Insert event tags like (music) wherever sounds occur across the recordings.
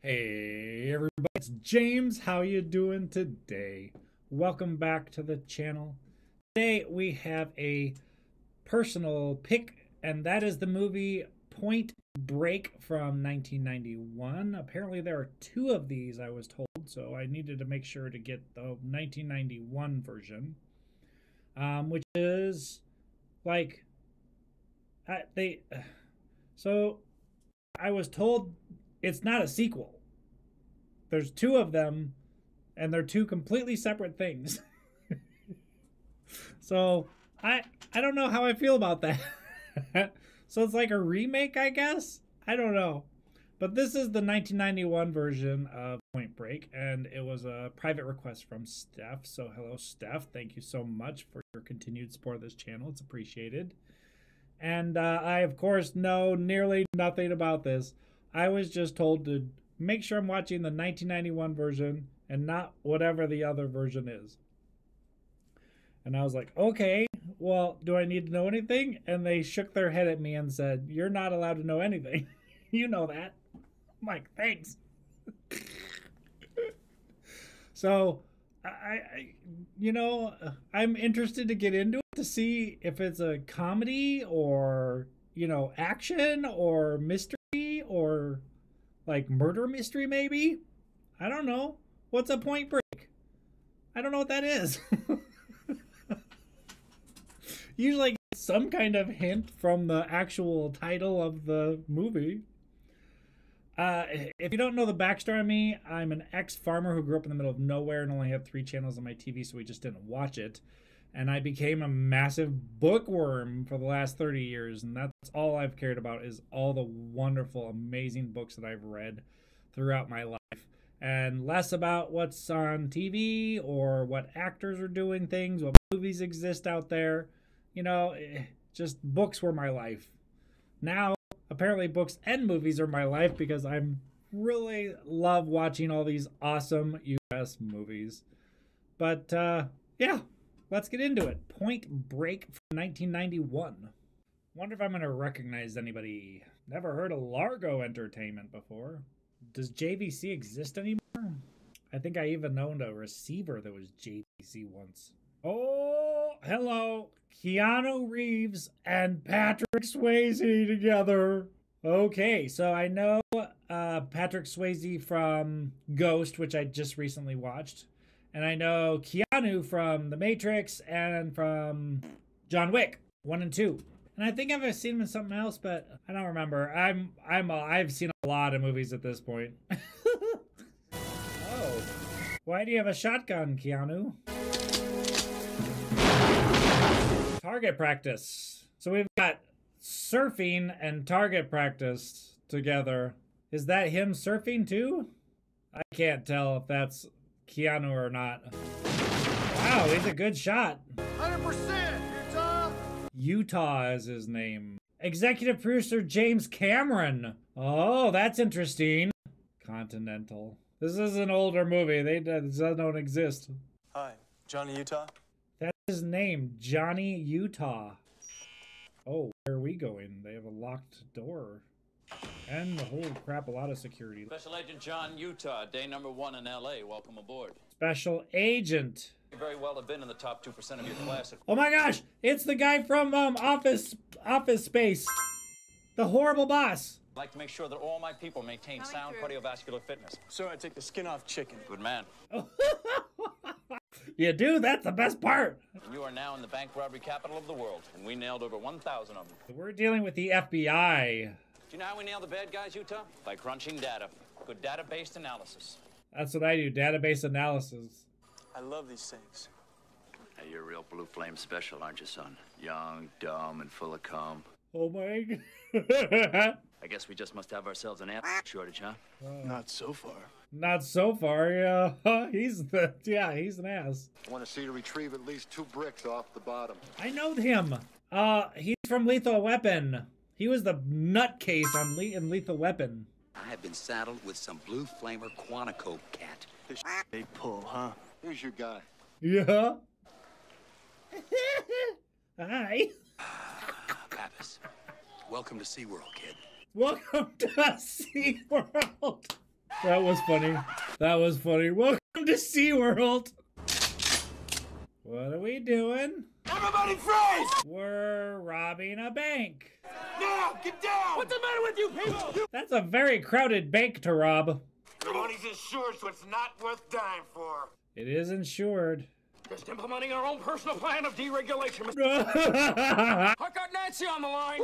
Hey everybody, it's James. How you doing today? Welcome back to the channel. Today we have a personal pick, and that is the movie Point Break from 1991. Apparently there are two of these, I was told, so I needed to make sure to get the 1991 version, um, which is like I, they. So I was told it's not a sequel. There's two of them, and they're two completely separate things. (laughs) so I I don't know how I feel about that. (laughs) so it's like a remake, I guess. I don't know. But this is the 1991 version of Point Break, and it was a private request from Steph. So, hello, Steph. Thank you so much for your continued support of this channel. It's appreciated. And uh, I, of course, know nearly nothing about this. I was just told to make sure I'm watching the 1991 version and not whatever the other version is. And I was like, okay, well, do I need to know anything? And they shook their head at me and said, you're not allowed to know anything. (laughs) you know that. I'm like, thanks. (laughs) so, I, I, you know, I'm interested to get into it to see if it's a comedy or, you know, action or mystery like murder mystery maybe? I don't know. What's a point break? I don't know what that is. (laughs) Usually some kind of hint from the actual title of the movie. Uh, if you don't know the backstory on me, I'm an ex farmer who grew up in the middle of nowhere and only had three channels on my TV, so we just didn't watch it. And I became a massive bookworm for the last 30 years, and that's all I've cared about is all the wonderful, amazing books that I've read throughout my life. And less about what's on TV or what actors are doing things, what movies exist out there. You know, eh, just books were my life. Now apparently books and movies are my life because I'm really love watching all these awesome US movies. But uh yeah, let's get into it. Point Break from 1991. Wonder if I'm going to recognize anybody. Never heard of Largo Entertainment before. Does JVC exist anymore? I think I even owned a receiver that was JVC once. Oh, hello. Keanu Reeves and Patrick Swayze together. Okay, so I know uh, Patrick Swayze from Ghost, which I just recently watched. And I know Keanu from The Matrix and from John Wick 1 and 2. And I think I've seen him in something else, but I don't remember. I'm I'm a, I've seen a lot of movies at this point. (laughs) oh. Why do you have a shotgun, Keanu? Target practice. So we've got surfing and target practice together. Is that him surfing too? I can't tell if that's Keanu or not. Wow, he's a good shot. 100% Utah! Utah is his name. Executive producer James Cameron. Oh, that's interesting. Continental. This is an older movie. They don't exist. Hi, Johnny Utah. That's his name, Johnny Utah. Oh, where are we going? They have a locked door. And the holy crap, a lot of security. Special Agent John Utah, day number one in LA. Welcome aboard. Special Agent. You very well have been in the top 2% of your class. Oh my gosh, it's the guy from um, Office Office Space. The horrible boss. I'd like to make sure that all my people maintain sound cardiovascular fitness. Sir, I take the skin off chicken. Good man. (laughs) you do? That's the best part. And you are now in the bank robbery capital of the world, and we nailed over 1,000 of them. We're dealing with the FBI. Do you know how we nail the bad guys, Utah? By crunching data. Good data-based analysis. That's what I do, database analysis. I love these things. Hey, you're a real blue flame special, aren't you, son? Young, dumb, and full of cum. Oh my god. (laughs) I guess we just must have ourselves an ass shortage, huh? Not so far. Not so far, yeah. (laughs) he's the yeah, he's an ass. I want to see you retrieve at least two bricks off the bottom. I know him. Uh he's from Lethal Weapon. He was the nutcase on Le- in Lethal Weapon. I have been saddled with some blue flamer Quantico cat. This they pull, huh? Who's your guy? Yeah. (laughs) Hi. (sighs) Pappas, welcome to SeaWorld, kid. Welcome to SeaWorld. That was funny. That was funny. Welcome to SeaWorld. What are we doing? Everybody freeze! We're robbing a bank. Now, get down! What's the matter with you people? That's a very crowded bank to rob. Your money's insured, so it's not worth dying for. It is insured. Just implementing our own personal plan of deregulation. oh, (laughs) I got Nancy on the line.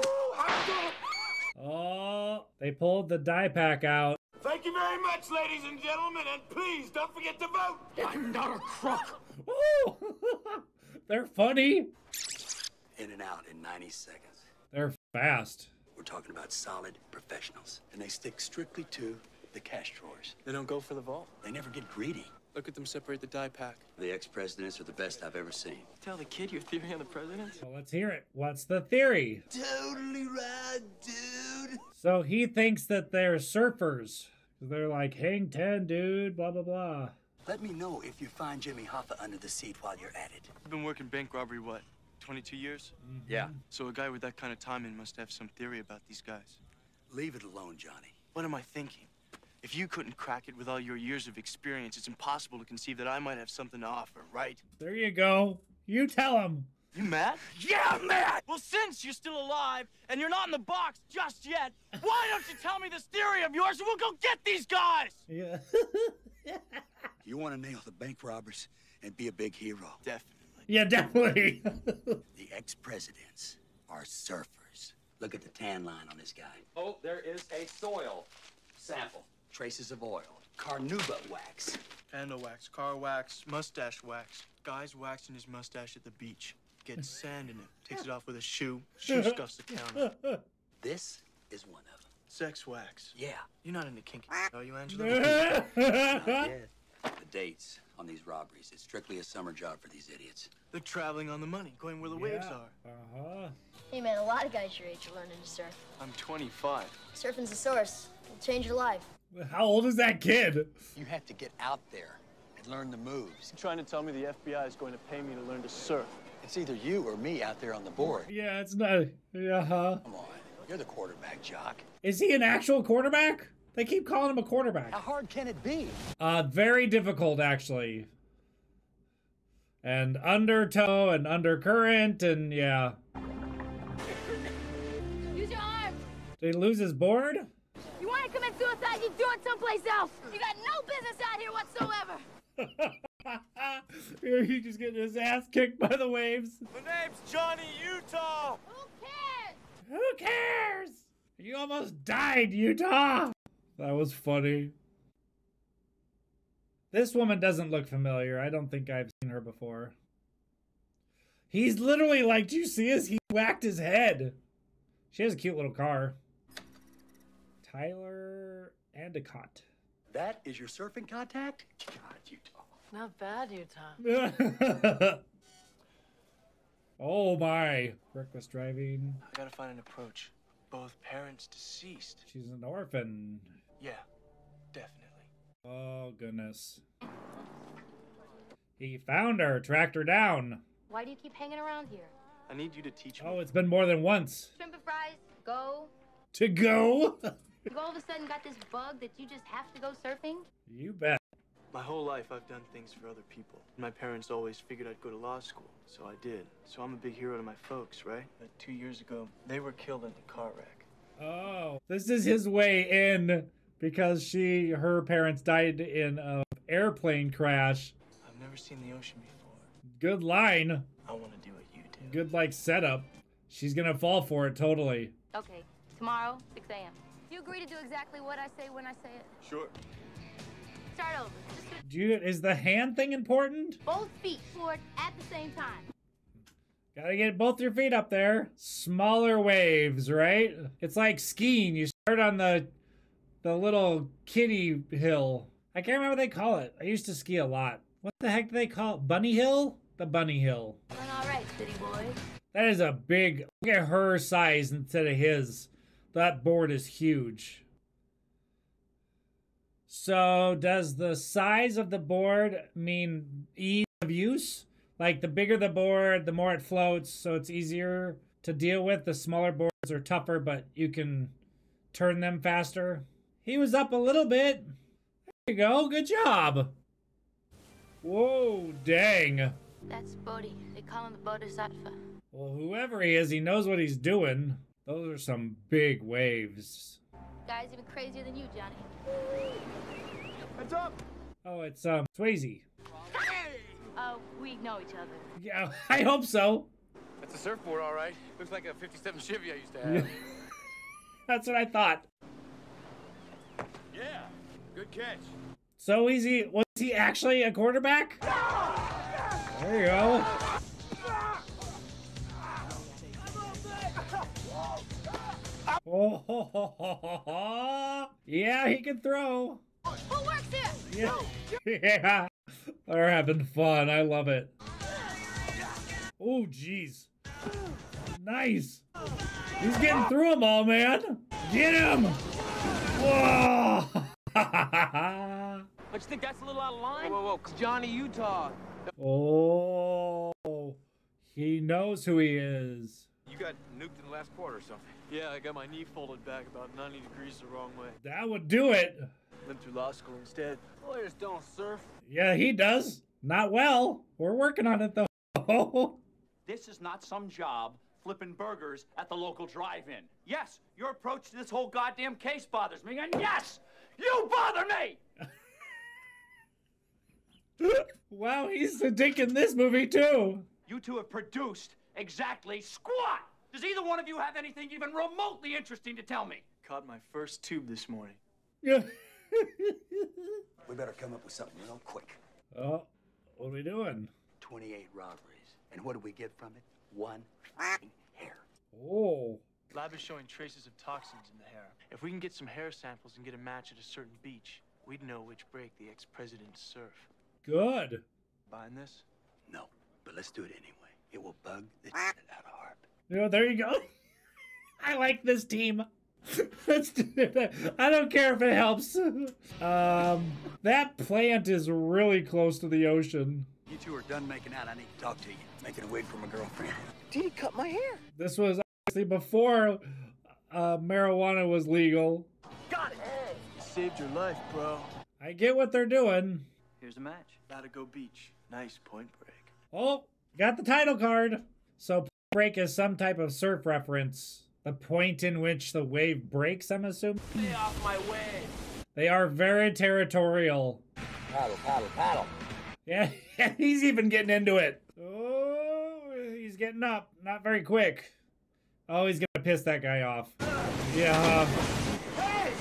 Oh! they pulled the die pack out. Thank you very much, ladies and gentlemen, and please don't forget to vote. I'm not a crook. (laughs) They're funny. In and out in 90 seconds. They're fast. We're talking about solid professionals, and they stick strictly to the cash drawers. They don't go for the vault. They never get greedy. Look at them separate the die pack. The ex-presidents are the best I've ever seen. Tell the kid your theory on the president? So let's hear it. What's the theory? Totally right, dude. So he thinks that they're surfers. They're like, hang 10, dude, blah, blah, blah. Let me know if you find Jimmy Hoffa under the seat while you're at it. I've been working bank robbery, what, 22 years? Mm-hmm. Yeah. So a guy with that kind of timing must have some theory about these guys. Leave it alone, Johnny. What am I thinking? If you couldn't crack it with all your years of experience, it's impossible to conceive that I might have something to offer, right? There you go. You tell him. You mad? Yeah, I'm mad! Well, since you're still alive and you're not in the box just yet, why don't you tell me this theory of yours and we'll go get these guys? Yeah. (laughs) You want to nail the bank robbers and be a big hero. Definitely. Yeah, definitely. (laughs) The ex-presidents are surfers. Look at the tan line on this guy. Oh, there is a soil sample. Traces of oil. Carnauba wax. Panda wax, car wax, mustache wax. Guy's waxing his mustache at the beach. Gets (laughs) sand in it. Takes it off with a shoe. Shoe scuffs the counter. (laughs) This is one of them. Sex wax. Yeah. You're not into kinky, are you, Angelo? Not yet. The dates on these robberies. It's strictly a summer job for these idiots. They're traveling on the money, going where the waves are. Uh-huh. Hey man, a lot of guys your age are learning to surf. I'm 25. Surfing's a source. It'll change your life. How old is that kid? You have to get out there and learn the moves. You're trying to tell me the FBI is going to pay me to learn to surf. It's either you or me out there on the board. Yeah, it's not. Yeah, huh? Come on. You're the quarterback, Jock. Is he an actual quarterback? They keep calling him a quarterback. How hard can it be? Uh, very difficult, actually. And undertow and undercurrent, and yeah. Use your arms. Did he lose his board? You want to commit suicide, you do it someplace else. You got no business out here whatsoever. (laughs) He's just getting his ass kicked by the waves. My name's Johnny Utah. Who cares? Who cares? You almost died, Utah. That was funny. This woman doesn't look familiar. I don't think I've seen her before. He's literally like, do you see us? He whacked his head. She has a cute little car. Tyler Endicott. That is your surfing contact? God, Utah. Not bad, Utah. (laughs) oh my. Reckless driving. I gotta find an approach. Both parents deceased. She's an orphan. Yeah, definitely. Oh goodness. He found her, tracked her down. Why do you keep hanging around here? I need you to teach me. Oh, it's been more than once. Shrimp and fries, go. To go? (laughs) You all of a sudden got this bug that you just have to go surfing? you bet. My whole life I've done things for other people. My parents always figured I'd go to law school, so I did. So I'm a big hero to my folks, right? But two years ago, they were killed in a car wreck. Oh, this is his way in because she, her parents died in a airplane crash. I've never seen the ocean before. Good line. I want to do what you do. Good like setup. She's gonna fall for it totally. Okay, tomorrow, 6 a.m. You agree to do exactly what I say when I say it? Sure. Start over. Just do Do you, is the hand thing important? both feet forward at the same time. Gotta get both your feet up there. Smaller waves, right? It's like skiing. You start on the the little kitty hill. I can't remember what they call it. I used to ski a lot. What the heck do they call it? Bunny hill? The bunny hill. Doing all right, city boy. That is a big. Look at her size instead of his. That board is huge. So, does the size of the board mean ease of use? Like, the bigger the board, the more it floats, so it's easier to deal with. The smaller boards are tougher, but you can turn them faster. He was up a little bit. There you go. Good job. Whoa, dang. That's Bodhi. They call him the Bodhisattva. Well, whoever he is, he knows what he's doing. Those are some big waves. Guy's even crazier than you, Johnny. Heads up! Oh, it's um Swayze. Oh, we know each other. Yeah, (laughs) I hope so. That's a surfboard, all right. Looks like a 57 Chevy I used to have. (laughs) That's what I thought. Yeah, good catch. So easy. Was he actually a quarterback? There you go. Oh, ho, ho, ho, ho, ho. yeah, he can throw. Who works here? Yeah, (laughs) yeah. They're having fun. I love it. Oh, jeez. Nice. He's getting through them all, man. Get him. Whoa. (laughs) Don't you think that's a little out of line? Whoa, whoa, whoa. Johnny Utah. Oh, he knows who he is. You got nuked in the last quarter or something. Yeah, I got my knee folded back about 90 degrees the wrong way. That would do it. Went through law school instead. Lawyers don't surf. Yeah, he does. Not well. We're working on it though. (laughs) This is not some job flipping burgers at the local drive-in. Yes, your approach to this whole goddamn case bothers me, and yes, you bother me! (laughs) wow, he's a dick in this movie too. You two have produced exactly squat! Does either one of you have anything even remotely interesting to tell me? Caught my first tube this morning. Yeah. (laughs) We better come up with something real quick. Oh, what are we doing? 28 robberies. And what do we get from it? One hair. Oh, Lab is showing traces of toxins in the hair. If we can get some hair samples and get a match at a certain beach, we'd know which break the ex-president surf. good. Buying this? No, but let's do it anyway. It will bug the shit out of Harp. You know, there you go. (laughs) I like this team. (laughs) Let's do it. I don't care if it helps. (laughs) Um, that plant is really close to the ocean. You two are done making out. I need to talk to you. Making a wig for my girlfriend. (laughs) Did he cut my hair? This was obviously before uh, marijuana was legal. Got it. Saved your life, bro. I get what they're doing. Here's a match. Latigo Beach. Nice point break. Oh, got the title card. So point break is some type of surf reference. The point in which the wave breaks, I'm assuming. Stay off my way. They are very territorial. Paddle, paddle, paddle. Yeah, (laughs) (laughs) he's even getting into it. Oh, he's getting up. Not very quick. Oh, he's gonna piss that guy off. Yeah. Hey.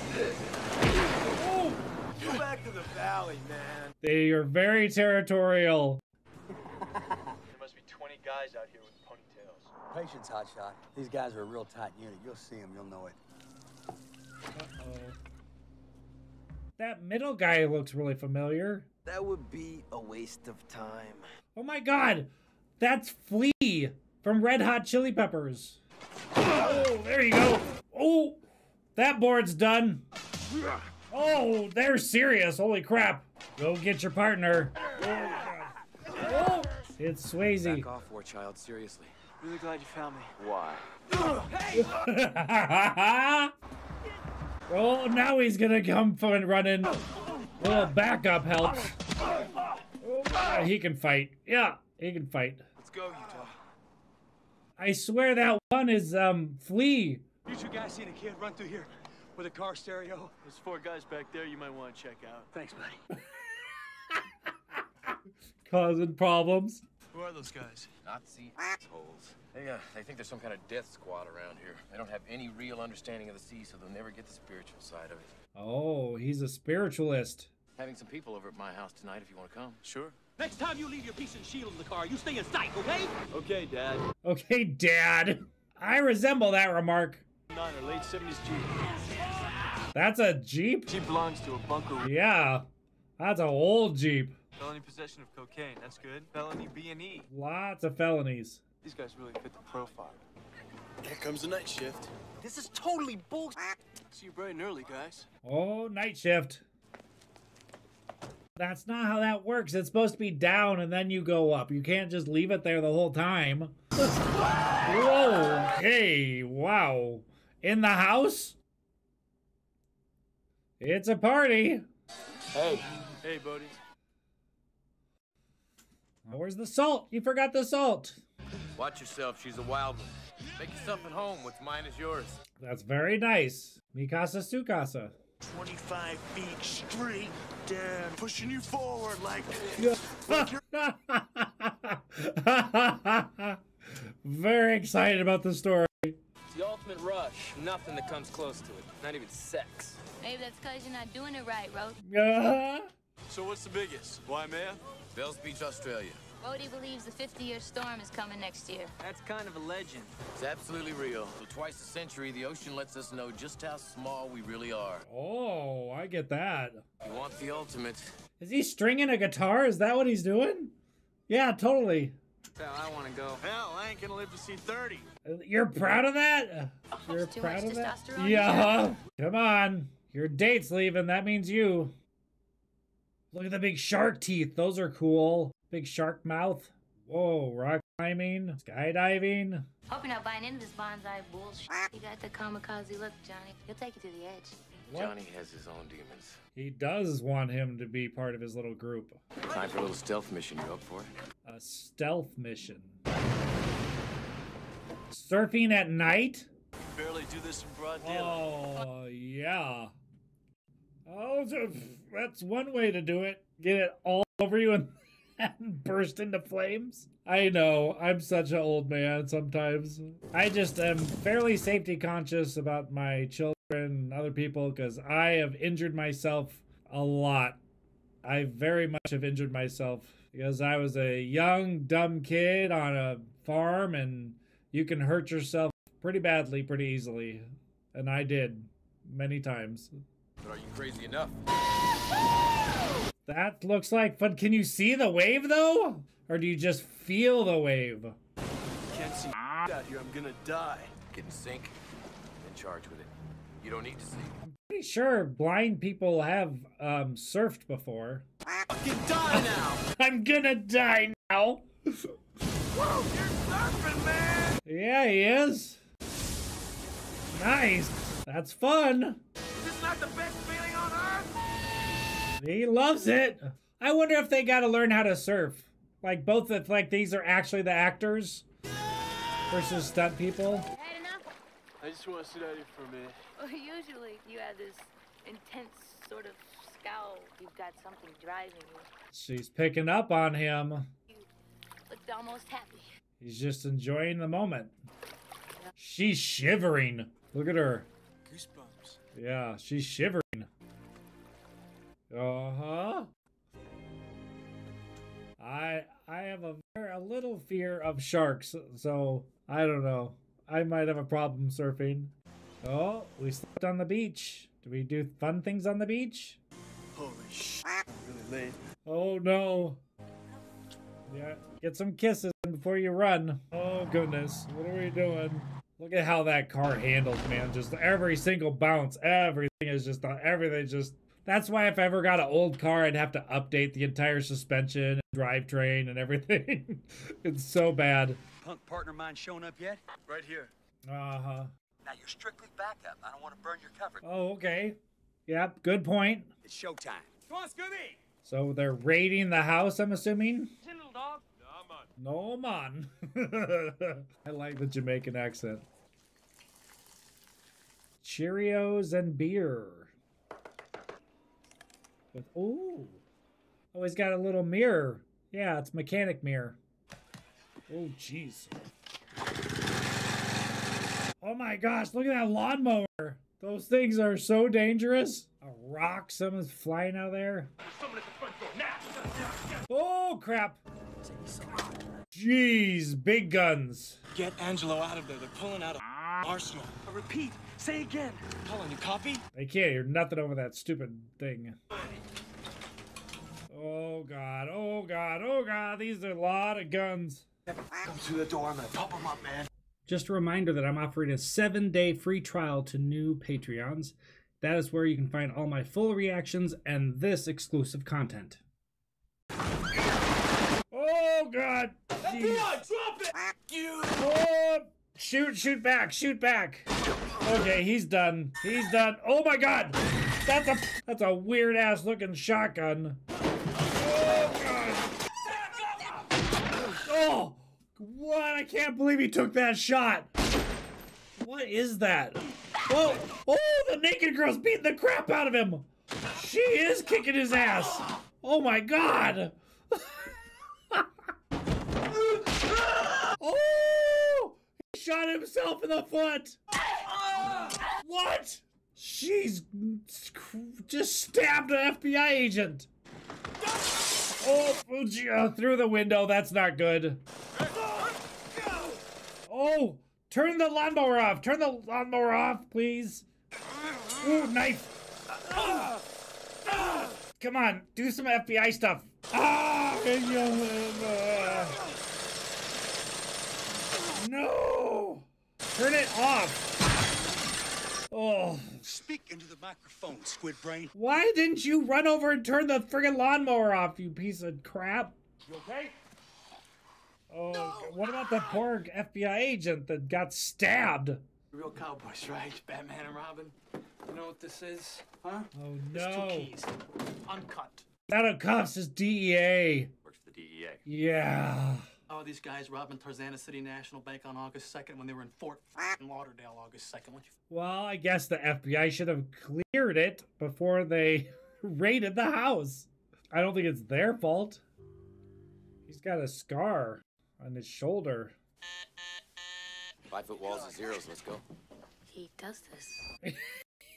Go back to the valley, man. They are very territorial. There must be 20 guys out here with ponytails. Patience, hotshot. These guys are a real tight unit. You'll see them, you'll know it. Uh-oh. That middle guy looks really familiar. That would be a waste of time. Oh my god! That's Flea from Red Hot Chili Peppers. Oh, there you go. Oh, that board's done. Oh, they're serious. Holy crap. Go get your partner. Oh, it's Swayze. Back off, war child. Seriously. Really glad you found me. Why? (laughs) oh, now he's gonna come for and run in. A little backup helps. Yeah, he can fight. Yeah, he can fight. Let's go, Utah. I swear that one is um Flea. You two guys seen a kid run through here with a car stereo? There's four guys back there you might want to check out. Thanks, buddy. (laughs) Causing problems. Who are those guys? Nazi assholes. They, uh, they think there's some kind of death squad around here. They don't have any real understanding of the sea, so they'll never get the spiritual side of it. Oh, he's a spiritualist. Having some people over at my house tonight if you want to come. Sure. Next time you leave your piece and shield in the car, you stay in sight, okay? Okay, Dad. Okay, Dad. I resemble that remark. Nine or late 70s Jeep. That's a Jeep? Jeep belongs to a bunker. Yeah. That's an old Jeep. Felony possession of cocaine. That's good. Felony B and E. Lots of felonies. These guys really fit the profile. Here comes the night shift. This is totally bull. See you bright and early, guys. Oh, night shift. That's not how that works. It's supposed to be down and then you go up. You can't just leave it there the whole time. Whoa. Hey, wow. In the house? It's a party. Hey. Hey, buddy. Where's the salt? You forgot the salt. Watch yourself. She's a wild one. Make yourself at home. What's mine is yours. That's very nice. Mikasa Sukasa. 25 feet straight down, pushing you forward like. (laughs) very excited about the story. It's the ultimate rush. Nothing that comes close to it. Not even sex. Maybe that's because you're not doing it right, Rhodey. (laughs) Uh, So what's the biggest? Why, man? Bells Beach, Australia. Bodhi believes the 50-year storm is coming next year. That's kind of a legend. It's absolutely real. So twice a century, the ocean lets us know just how small we really are. oh, I get that. You want the ultimate? Is he stringing a guitar? Is that what he's doing? Yeah, totally. Hell, I want to go. Hell, I ain't gonna live to see 30. You're proud of that? Oh, You're too proud much of that? Yeah. Come on. Your date's leaving. That means you. Look at the big shark teeth. Those are cool. Big shark mouth. Whoa, rock climbing, skydiving. Hope you're not buying into this bonsai bullshit. You got the kamikaze look, Johnny. He'll take you to the edge. What? Johnny has his own demons. He does want him to be part of his little group. Time for a little stealth mission. You up for it? A stealth mission. Surfing at night? Barely do this in broad oh, daylight. Oh, yeah. Oh, that's one way to do it. Get it all over you and, and (laughs) burst into flames. I know, I'm such an old man sometimes. I just am fairly safety conscious about my children and other people because I have injured myself a lot. I very much have injured myself because I was a young, dumb kid on a farm and you can hurt yourself pretty badly, pretty easily. And I did many times. But are you crazy enough? (laughs) That looks like fun. Can you see the wave though? Or do you just feel the wave? Can't see out here. I'm gonna die. Get in sync, then charge with it. You don't need to see. I'm Pretty sure blind people have um, surfed before. Fucking die now! (laughs) I'm gonna die now. Whoa, you're surfing, man! Yeah, he is. Nice. That's fun. Is this not the best feeling on earth? He loves it. I wonder if they got to learn how to surf. Like both if like these are actually the actors versus stunt people. Had enough? I just want to sit out here for a minute. Well, usually you have this intense sort of scowl. You've got something driving you. She's picking up on him. Looked almost happy. He's just enjoying the moment. She's shivering. Look at her. Goosebumps. Yeah, she's shivering. Uh huh. I I have a a little fear of sharks, so I don't know. I might have a problem surfing. Oh, we slept on the beach. Do we do fun things on the beach? Holy sh! I'm really late. Oh no. Yeah, get some kisses before you run. Oh goodness, what are we doing? Look at how that car handles, man. Just every single bounce, everything is just everything just. That's why if I ever got an old car, I'd have to update the entire suspension, drivetrain, and everything. (laughs) it's so bad. Punk partner of mine showing up yet? Right here. Uh huh. Now you're strictly backup. I don't want to burn your cover. Oh, okay. Yep, good point. It's showtime. Come on, Scooby! So they're raiding the house, I'm assuming. Tin little dog. No man. (laughs) I like the Jamaican accent. Cheerios and beer. With oh, oh, he's got a little mirror. Yeah, it's mechanic mirror. Oh, jeez. Oh my gosh! Look at that lawnmower. Those things are so dangerous. A rock, someone's flying out of there. Someone at the front door now! Oh crap! Jeez, big guns. Get Angelo out of there. They're pulling out of ah. Arsenal. I repeat, say again. Colin, you copy? They can't hear nothing over that stupid thing. Oh god, oh god, oh god, these are a lot of guns. Come through the door. I'm gonna pop them up, man. Just a reminder that I'm offering a seven day free trial to new Patreons. That is where you can find all my full reactions and this exclusive content. Oh god! Jeez. drop it! You! Oh, shoot, shoot back, shoot back. Okay, he's done. He's done. Oh my god! That's a that's a weird ass looking shotgun. Oh god. Oh, what? I can't believe he took that shot. What is that? Whoa! Oh, the naked girl's beating the crap out of him. She is kicking his ass. Oh my god. (laughs) oh! Shot himself in the foot. What? She's just stabbed an FBI agent. Oh, uh, through the window. That's not good. Oh, turn the lawnmower off. Turn the lawnmower off, please. Ooh, knife. Come on, do some FBI stuff. Ah! No! Turn it off. Oh. Speak into the microphone, squid brain. Why didn't you run over and turn the friggin' lawnmower off, you piece of crap? You okay? Oh, what about the poor FBI agent that got stabbed? Real cowboys, right? Batman and Robin. You know what this is, huh? Oh It's two keys. Uncut. That of cops is DEA. Works for the DEA. Yeah. Oh, these guys robbing Tarzana City National Bank on August 2nd when they were in Fort f***ing Lauderdale August 2nd. You Well, I guess the FBI should have cleared it before they (laughs) raided the house. I don't think it's their fault. He's got a scar on his shoulder. Five foot walls and zeros. Let's go. He does this. (laughs)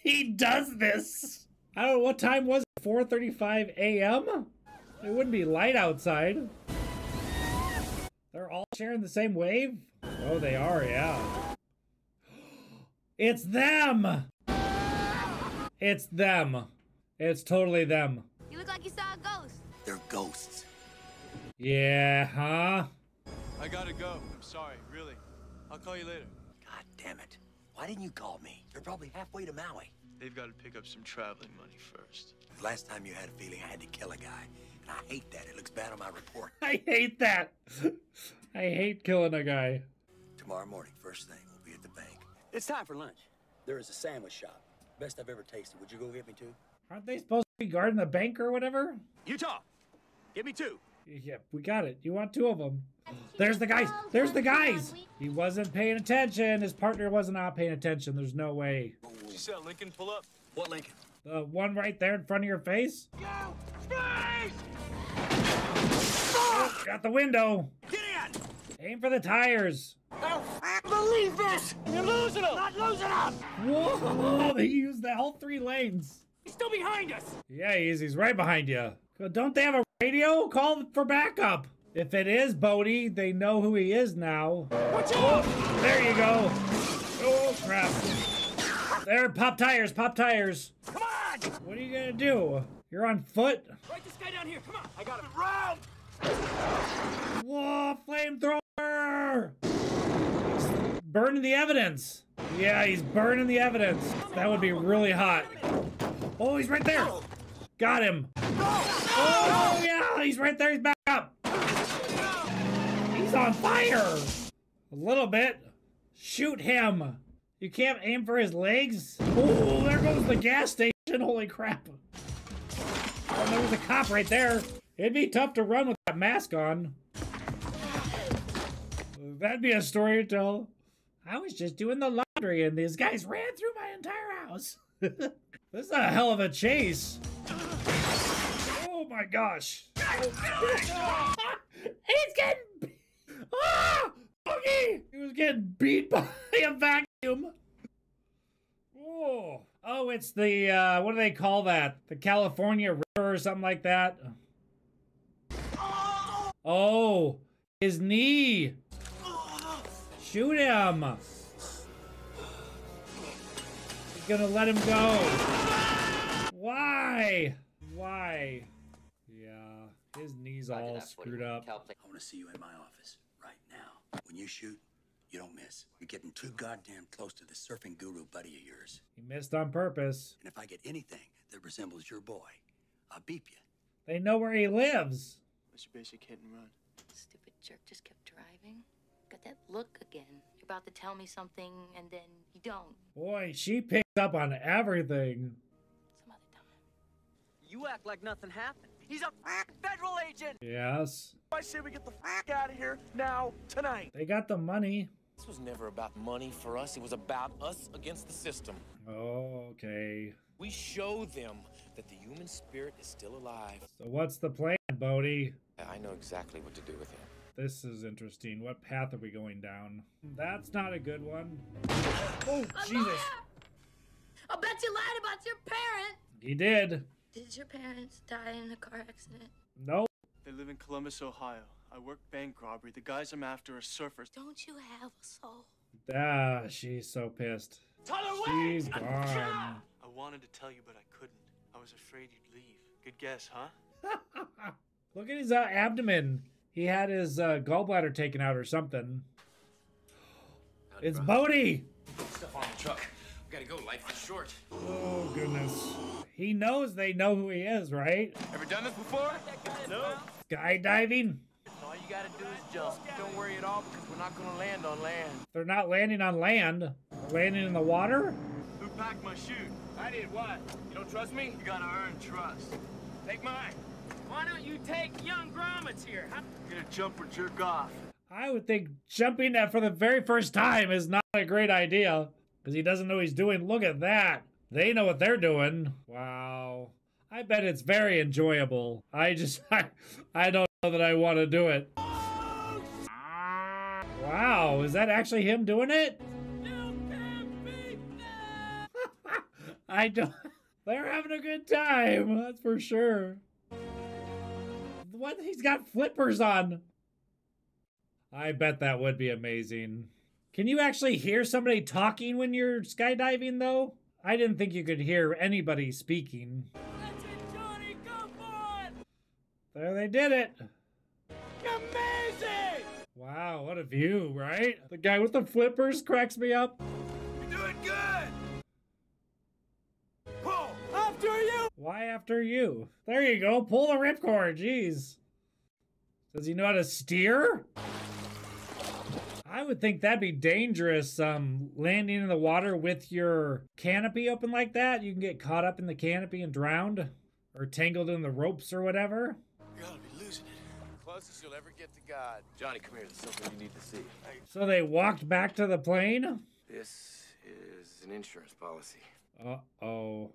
He does this. I don't know what time was it? 4:35 a.m. It wouldn't be light outside. They're all sharing the same wave. Oh, they are, yeah. It's them. It's them. It's totally them. You look like you saw a ghost. They're ghosts. Yeah, huh? I gotta go. I'm sorry, really. I'll call you later. God damn it. Why didn't you call me? You're probably halfway to Maui. They've got to pick up some traveling money first. Last time you had a feeling I had to kill a guy. And I hate that. It looks bad on my report. (laughs) I hate that. I hate killing a guy. Tomorrow morning, first thing, we'll be at the bank. It's time for lunch. There is a sandwich shop. Best I've ever tasted. Would you go get me two? Aren't they supposed to be guarding the bank or whatever? Utah, get me two. Yeah, we got it. You want two of them. There's the guys. There's the guys. He wasn't paying attention. His partner was not paying attention. There's no way. You said Lincoln pull up? What Lincoln? The one right there in front of your face. Oh, got the window. Get in! Aim for the tires. I don't believe this! You're losing them! Not losing them! Whoa! (laughs) They used the all three lanes. He's still behind us! Yeah, he's he's right behind you. Don't they have a radio? Call for backup. If it is Bodhi, they know who he is now. Watch Oh, there you go. Oh crap. There, pop tires, pop tires. Come on! What are you gonna do? You're on foot? Right this guy down here, come on! I got him. Round! Whoa, flamethrower! He's burning the evidence. Yeah, he's burning the evidence. That would be really hot. Oh, he's right there. Got him. Oh, yeah, he's right there. He's back up. He's on fire. A little bit. Shoot him. You can't aim for his legs. Oh, there goes the gas station. Holy crap. Oh, there was a cop right there. It'd be tough to run with that mask on. That'd be a story to tell. I was just doing the laundry and these guys ran through my entire house. (laughs) this is a hell of a chase. Oh my gosh. (laughs) He's getting. (laughs) Ah! Boogie! He was getting beat by a vacuum. Oh. Oh, it's the, uh, what do they call that? The California River or something like that? Oh, his knee. Shoot him. He's gonna let him go. Why? Why? Yeah, his knee's all screwed up. I want to see you in my office right now. When you shoot, you don't miss. You're getting too goddamn close to the surfing guru buddy of yours. He missed on purpose. And if I get anything that resembles your boy, I'll beep you. They know where he lives. What's your basic hit and run? Stupid jerk just kept driving. Got that look again. You're about to tell me something and then you don't. Boy, she picks up on everything. Some other time. You act like nothing happened. He's a federal agent. Yes. I say we get the fuck out of here now, tonight. They got the money. This was never about money for us. It was about us against the system. Okay. We show them that the human spirit is still alive. So what's the plan, Bodhi? I know exactly what to do with him. This is interesting. What path are we going down? That's not a good one. Oh, Jesus. I'll bet you lied about your parents. He did. Did your parents die in a car accident? No. They live in Columbus, Ohio. I work bank robbery. The guys I'm after are surfers. Don't you have a soul? Ah, she's so pissed. Tyler, She's gone. I wanted to tell you, but I couldn't. I was afraid you'd leave. Good guess, huh? (laughs) Look at his uh, abdomen. He had his uh, gallbladder taken out or something. It's Bodhi. Stuff on the truck. We gotta go. Life is short. Oh goodness. He knows they know who he is, right? Ever done this before? No. Skydiving. All you gotta do is jump. Don't worry at all because we're not gonna land on land. They're not landing on land. They're landing in the water. Who packed my chute? I did what? You don't trust me? You gotta earn trust. Take mine. Why don't you take young grommets here? Huh? You're gonna jump or jerk off. I would think jumping that for the very first time is not a great idea because he doesn't know he's doing. Look at that. They know what they're doing. Wow. I bet it's very enjoyable. I just, (laughs) I, I don't know that I want to do it. Wow, is that actually him doing it? (laughs) I don't. They're having a good time, that's for sure. What? He's got flippers on. I bet that would be amazing. Can you actually hear somebody talking when you're skydiving, though? I didn't think you could hear anybody speaking. There they did it. Amazing! Wow, what a view, right? The guy with the flippers cracks me up. You're doing good! Pull! After you! Why after you? There you go. Pull the ripcord. Jeez. Does he know how to steer? I would think that'd be dangerous. Um, landing in the water with your canopy open like that, you can get caught up in the canopy and drowned, or tangled in the ropes or whatever. You gotta be losing it. Closest you'll ever get to God. Johnny, come here. There's something you need to see. So they walked back to the plane. This is an insurance policy. Uh oh.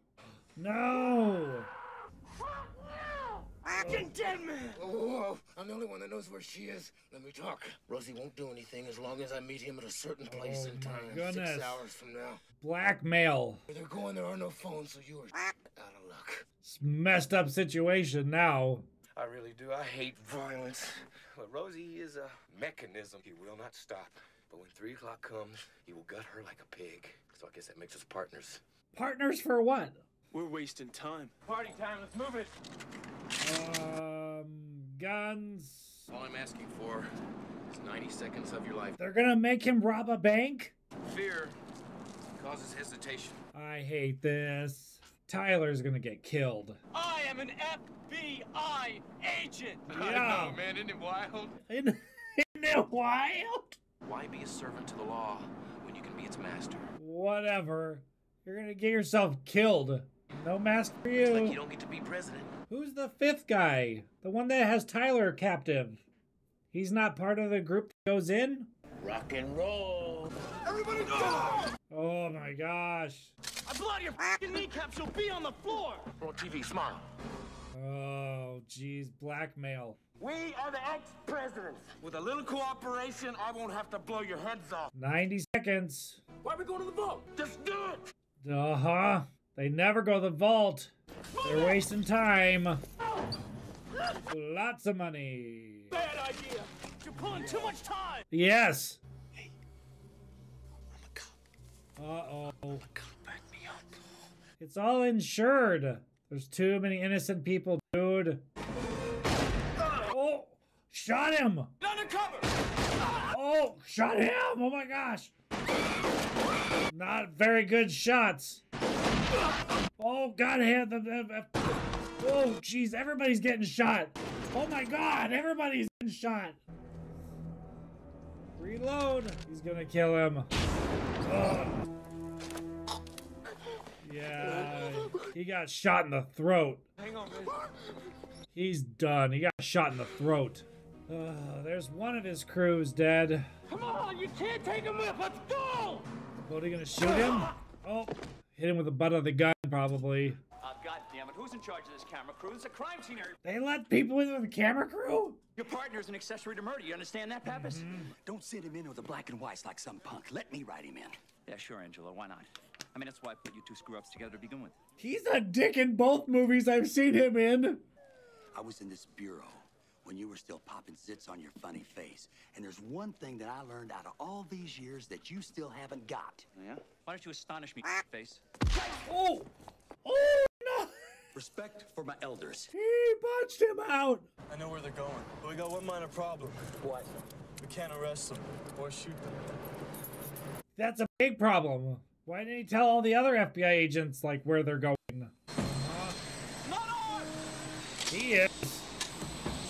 No. Fucking dead man! Whoa, whoa, whoa. I'm the only one that knows where she is. Let me talk. Rosie won't do anything as long as I meet him at a certain oh place Oh and time. goodness. Six hours from now. Blackmail. Where they're going, there are no phones, so you are ah. out of luck. It's a messed up situation now. I really do. I hate violence. But Rosie is a mechanism. He will not stop. But when three o'clock comes, he will gut her like a pig. So I guess that makes us partners. Partners for what? We're wasting time. Party time. Let's move it. Um, guns. All I'm asking for is 90 seconds of your life. They're gonna make him rob a bank? Fear causes hesitation. I hate this. Tyler's gonna get killed. I am an FBI agent. I Yeah. know, man. Isn't it wild? (laughs) Isn't it wild? Why be a servant to the law when you can be its master? Whatever. You're gonna get yourself killed. No mask for It's like you you. don't get to be president. Who's the fifth guy? The one that has Tyler captive. He's not part of the group that goes in? Rock and roll. Everybody go! Oh my gosh. I blow out your fucking kneecaps. You'll be on the floor. We're on TV. Smile. Oh, jeez, blackmail. We are the ex-presidents. With a little cooperation, I won't have to blow your heads off. 90 seconds. Why are we going to the vote? Just do it! Uh huh. They never go to the vault. They're wasting time. Lots of money. Bad idea. You're pulling too much time. Yes. Uh oh. Oh, God, back me up. It's all insured. There's too many innocent people, dude. Oh, shot him. Undercover. Oh, shot him. Oh my gosh. Not very good shots. Oh, God, the- the- Oh, jeez, everybody's getting shot. Oh my God, everybody's getting shot. Reload. He's gonna kill him. Ugh. Yeah. He got shot in the throat. Hang on, man. He's done. He got shot in the throat. Uh, there's one of his crews dead. Come on, you can't take him with. Let's go. Bodhi gonna shoot him? Oh, hit him with the butt of the gun, probably. Uh, God damn it, who's in charge of this camera crew? It's a crime scene area. They let people in with the camera crew? Your partner's an accessory to murder. You understand that, Pappas? Mm-hmm. Don't send him in with the black and whites like some punk. Let me write him in. Yeah, sure, Angelo, Why not? I mean, that's why I put you two screw-ups together to begin with. He's a dick in both movies I've seen him in. I was in this bureau when you were still popping zits on your funny face. And there's one thing that I learned out of all these years that you still haven't got. Yeah? Why don't you astonish me, ah! face? Oh! Oh, no! Respect for my elders. He punched him out. I know where they're going, but we got one minor problem. What? We can't arrest them or shoot them. That's a big problem. Why didn't he tell all the other FBI agents, like, where they're going? Not on. He is.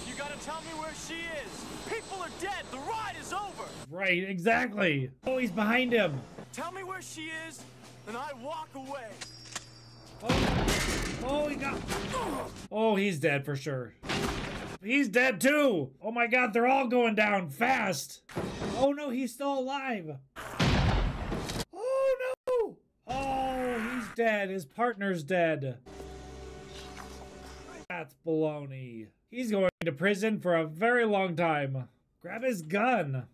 You gotta tell me where she is. People are dead. The ride is over. Right, exactly. Oh, he's behind him. Tell me where she is, and I walk away. Oh, oh he got. Oh, he's dead for sure. He's dead too. Oh my god, they're all going down fast. Oh no, he's still alive. Oh no. Oh, he's dead. His partner's dead. That's baloney. He's going to prison for a very long time. Grab his gun.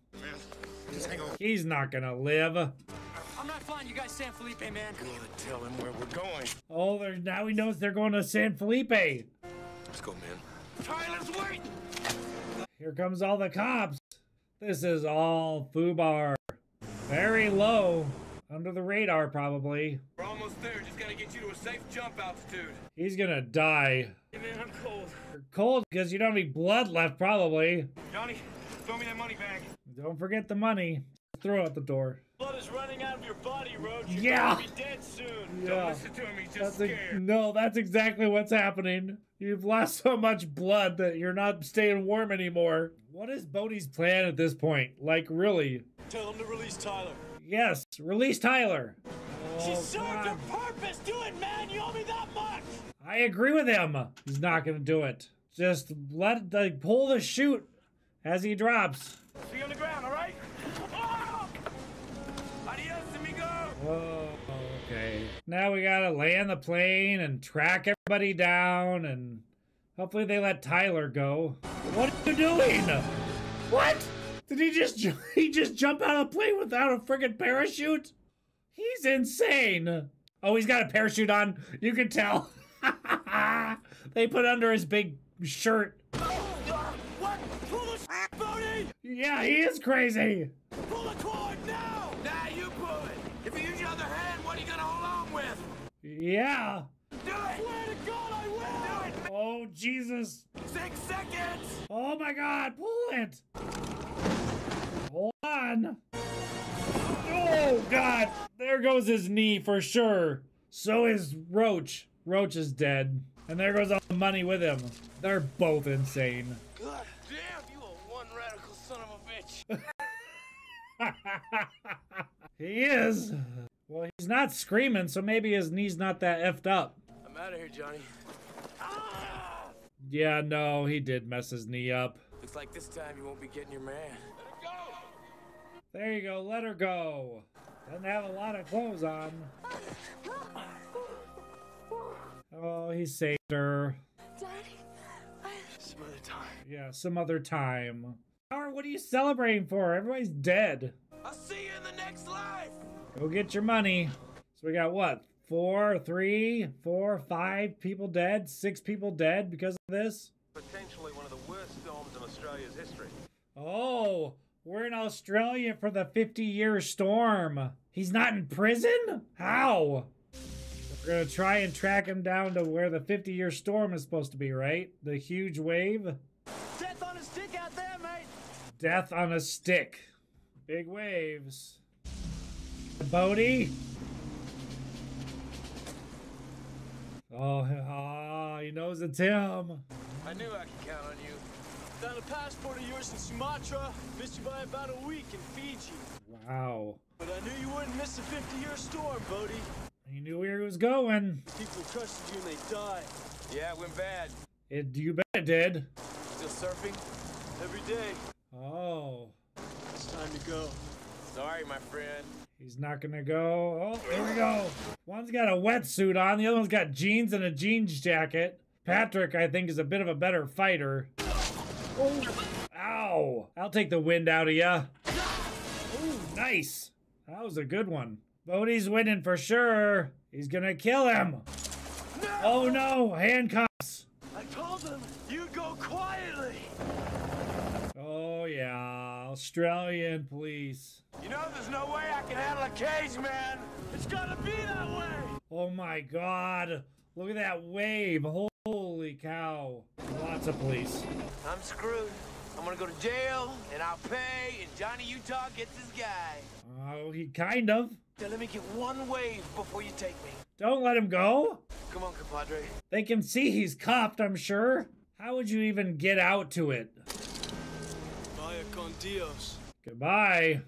Just. He's not gonna live. I'm not flying you guys San Felipe, man. Good. Tell him where we're going. Oh, there's now he knows they're going to San Felipe. Let's go, man. Tyler's waiting. Here comes all the cops. This is all FUBAR. Very low. Under the radar, probably. We're almost there. Just gotta get you to a safe jump altitude. He's gonna die. Hey, man, I'm cold. Cold because you don't have any blood left, probably. Johnny, throw me that money bag. Don't forget the money. Throw it out the door. Blood is running out of your body, Roach. You're Yeah. gonna be dead soon. Yeah. Don't listen to him. He's just That's scared. no, that's exactly what's happening. You've lost so much blood that you're not staying warm anymore. What is Bodhi's plan at this point? Like, really? Tell him to release Tyler. Yes, release Tyler. she Oh, served God. her purpose. Do it, man. You owe me that much. I agree with him. He's not gonna do it. Just let the pull the chute as he drops. See you on the ground, all right? Oh! Adios, amigo. Whoa, okay. Now we gotta land the plane and track everybody down, and hopefully they let Tyler go. What are you doing? What? Did he just (laughs) he just jump out of a plane without a friggin' parachute? He's insane. Oh, he's got a parachute on. You can tell. (laughs) they put under his big shirt. Yeah, he is crazy. Pull the cord now! Now you pull it. If you use your other hand, what are you gonna hold on with? Yeah. Do it. Swear to God, I will! Do it. Oh, Jesus. Six seconds. Oh my god, pull it! Hold on. Oh god, there goes his knee for sure. So is Roach. Roach is dead. And there goes all the money with him. They're both insane. God damn, you a one radical son of a bitch. (laughs) he is. Well, he's not screaming, so maybe his knee's not that effed up. I'm out of here, Johnny. Ah! Yeah, no, he did mess his knee up. Looks like this time you won't be getting your man. There you go, let her go. Doesn't have a lot of clothes on. Oh, he saved her. Some other time. Yeah, some other time. Howard, what are you celebrating for? Everybody's dead. I'll see you in the next life. Go get your money. So we got what? Four, three, four, five people dead, six people dead because of this? Potentially one of the worst storms in Australia's history. Oh, we're in Australia for the 50 year storm. He's not in prison? How? We're gonna try and track him down to where the 50 year storm is supposed to be, right? The huge wave? Death on a stick out there, mate. Death on a stick. Big waves. Bodhi? Oh, ah, he knows it's him. I knew I could count on you. Found a passport of yours in Sumatra. Missed you by about a week in Fiji. Wow. But I knew you wouldn't miss a 50-year storm, Bodhi. He knew where he was going. People trusted you and they died. Yeah, it went bad. It, you bet it did. Still surfing? Every day. Oh. It's time to go. Sorry, my friend. He's not gonna go. Oh, here we go. One's got a wetsuit on, the other one's got jeans and a jeans jacket. Patrick, I think, is a bit of a better fighter. Oh, ow. I'll take the wind out of ya. Oh, nice. That was a good one. Bodhi's winning for sure. He's gonna kill him. Oh no, handcuffs. I told him you go quietly. Oh yeah, Australian police. You know there's no way I can handle a cage, man. It's gotta be that way. Oh my god. Look at that wave. Holy cow. Lots of police. I'm screwed. I'm gonna go to jail, and I'll pay, and Johnny Utah gets his guy. Oh, he kind of. Now let me get one wave before you take me. Don't let him go. Come on, compadre. They can see he's copped, I'm sure. How would you even get out to it? Vaya con Dios. Goodbye.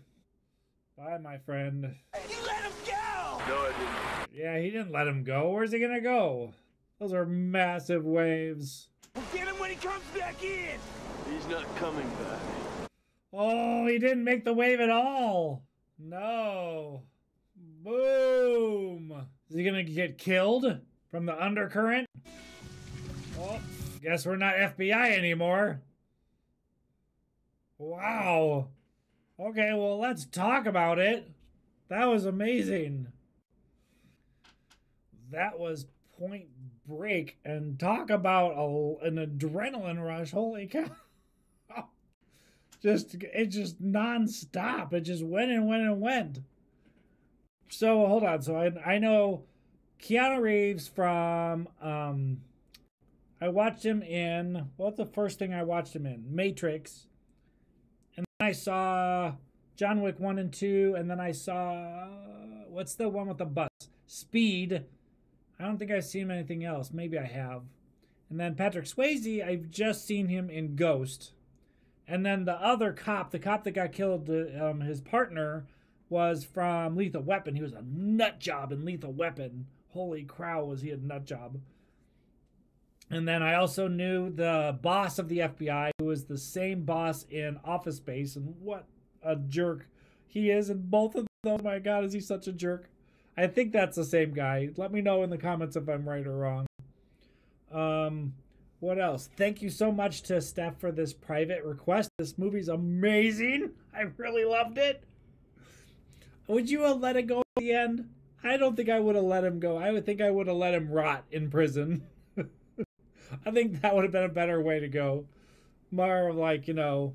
Bye, my friend. You let him go! No, I didn't. Yeah, he didn't let him go. Where's he gonna go? Those are massive waves. We'll get him when he comes back in. Not coming back. Oh, he didn't make the wave at all. No. Boom. Is he gonna get killed from the undercurrent? Oh, guess we're not FBI anymore. Wow. Okay, well, let's talk about it. That was amazing. That was point break. And talk about a, an adrenaline rush. Holy cow. (laughs) just, it just nonstop. It just went and went and went. So, hold on. So, I, I know Keanu Reeves from, um, I watched him in, what's the first thing I watched him in? Matrix. And then I saw John Wick 1 and 2, and then I saw what's the one with the bus? Speed. I don't think I've seen anything else. Maybe I have. And then Patrick Swayze, I've just seen him in Ghost. And then the other cop, the cop that got killed, um, his partner was from Lethal Weapon. He was a nut job in Lethal Weapon. Holy crow, was he a nut job? And then I also knew the boss of the FBI, who was the same boss in Office Space, and what a jerk he is in both of them. Oh my god, is he such a jerk? I think that's the same guy. Let me know in the comments if I'm right or wrong. Um, what else? Thank you so much to Steph for this private request. This movie's amazing. (laughs) I really loved it. Would you have let it go at the end? I don't think I would have let him go. I would think I would have let him rot in prison. (laughs) I think that would have been a better way to go. More like, you know,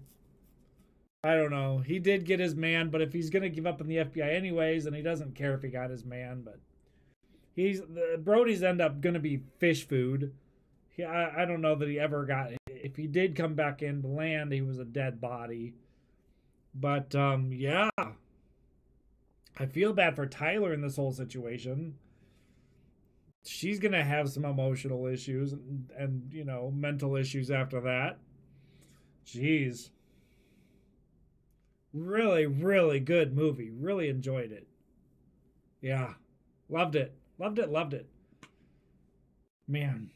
I don't know. He did get his man, but if he's gonna give up on the FBI anyways, and he doesn't care if he got his man, but he's the Brody's end up gonna be fish food. He, I, I don't know that he ever got. If he did come back in to land, he was a dead body. But um, yeah, I feel bad for Tyler in this whole situation. She's gonna have some emotional issues and, and you know mental issues after that. Jeez really really good movie really enjoyed it yeah loved it loved it loved it man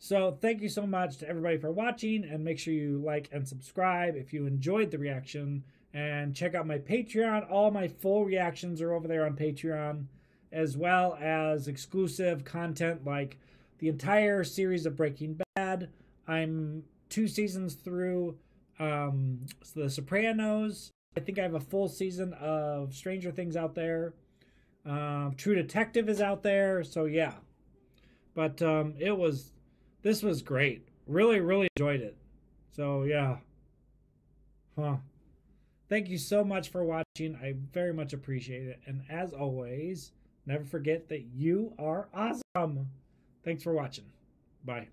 so thank you so much to everybody for watching and make sure you like and subscribe if you enjoyed the reaction and check out my patreon all my full reactions are over there on patreon as well as exclusive content like the entire series of breaking bad i'm two seasons through um, the sopranos I think I have a full season of Stranger Things out there. Um, True Detective is out there, so yeah. But um, it was, this was great. Really, really enjoyed it. So yeah. Huh. Thank you so much for watching. I very much appreciate it. And as always, never forget that you are awesome. Thanks for watching. Bye.